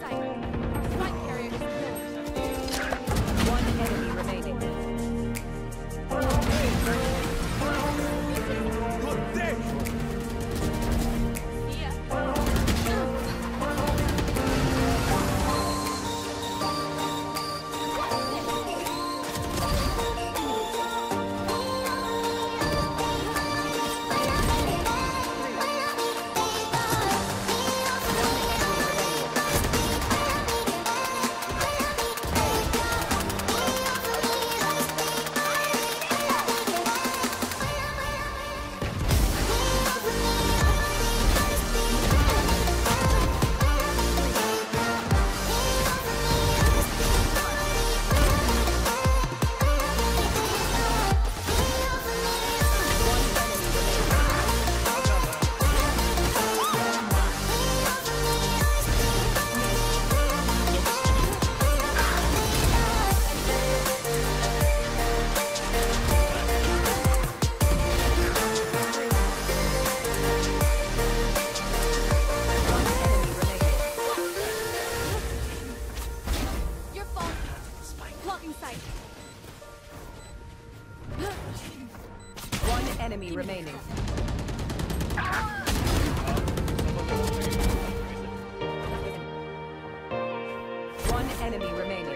sight. blocking sight. One enemy remaining. One enemy remaining.